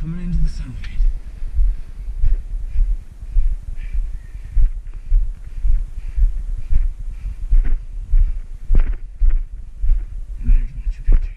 coming into the sunlight. And there's Machu Picchu.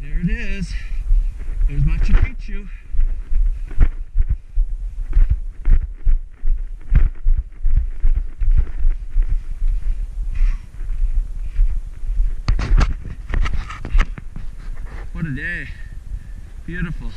There it is. There's Machu Picchu. What a day. Beautiful.